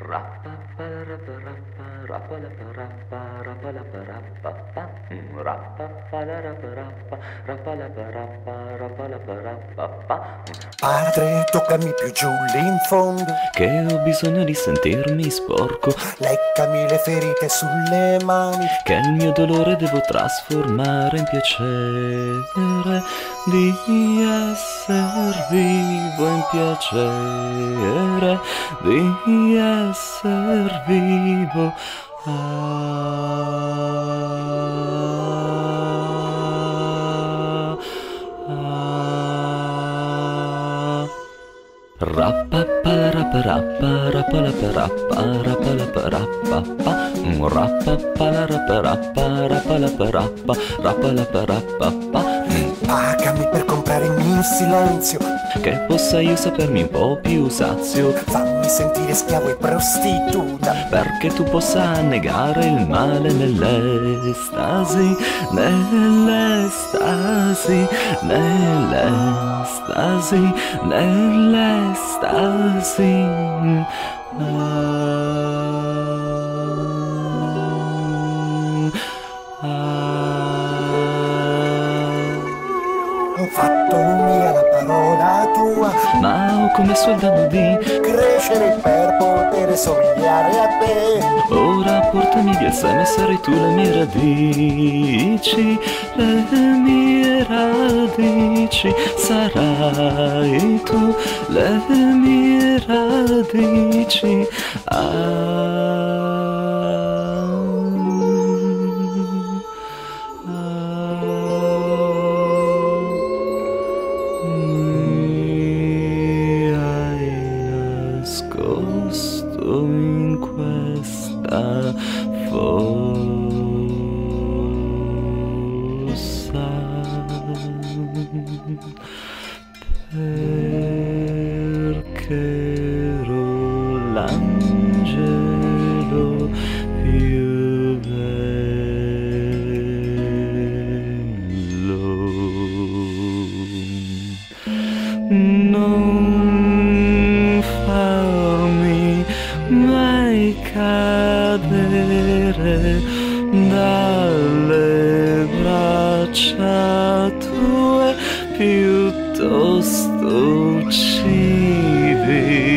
Rapa, rapa, rapa, rapa. Padre, toccami più giù lì in fondo. Che ho bisogno di sentirmi sporco. Leccami le ferite sulle mani. Che il mio dolore devo trasformare in piacere di essere vivo in piacere di essere vivo. Rappa, rappa, rappa, rappa, rappa, Pagami per comprare il mio silenzio. che possa io sapermi un po' più sazio Fammi sentire schiavo e prostituta. perché tu possa negare il male nell'estasi nell'estasi nell'estasi nell'estasi Ah, fatto mia la parola tua. ma ho commesso il danno di Crescere per poter somigliare a te. Ora portami via seme, sarai tu le mie radici, le mie radici, sarai tu le mie radici. Ah, l'angelo più bello non farmi mai cadere dalle braccia tue piuttosto uccidimi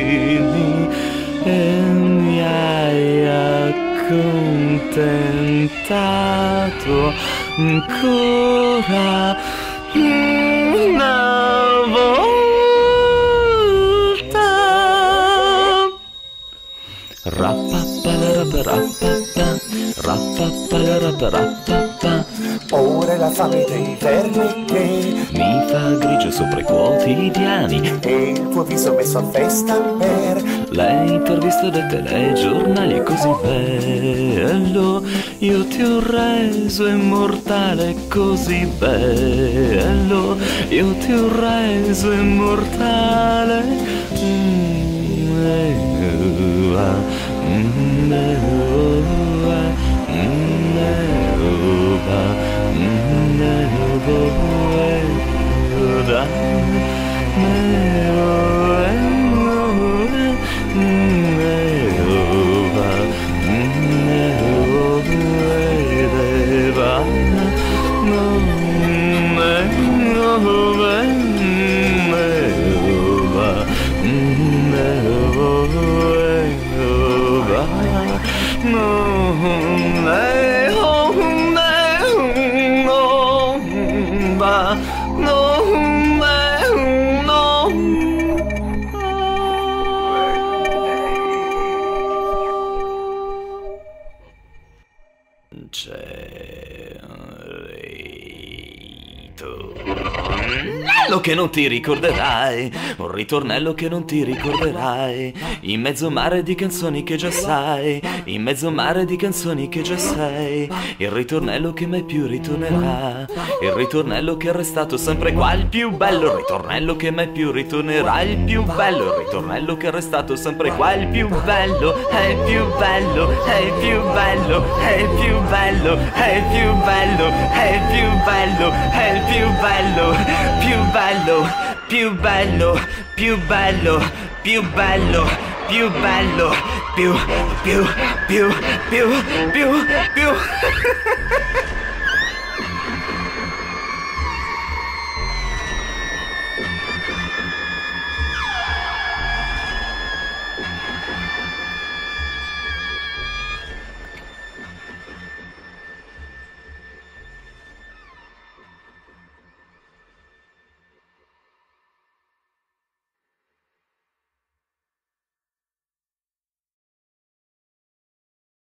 accontentato ancora una volta Rappappalarapparappa, rappappalarapparappa, Ora è la fame dei vermi che mi fa grigio sopra i quotidiani. e il tuo viso messo a festa per Le interviste dei telegiornali è così bello, io ti ho reso immortale così bello, io ti ho reso immortale. Mm, ritornello che non ti ricorderai, un ritornello che non ti ricorderai, in mezzo mare di canzoni che già sai, in mezzo mare di canzoni che già sei, il ritornello che mai più ritornerà, il ritornello che è restato sempre qua, il più bello, il ritornello che mai più ritornerà, il più bello, il ritornello che è restato sempre qua, il più bello, è il più bello, è il più bello, è il più bello, è il più bello, è il più bello, è il più bello, più bello, più bello, più bello, più bello, più bello, più, più, più, più, più, più.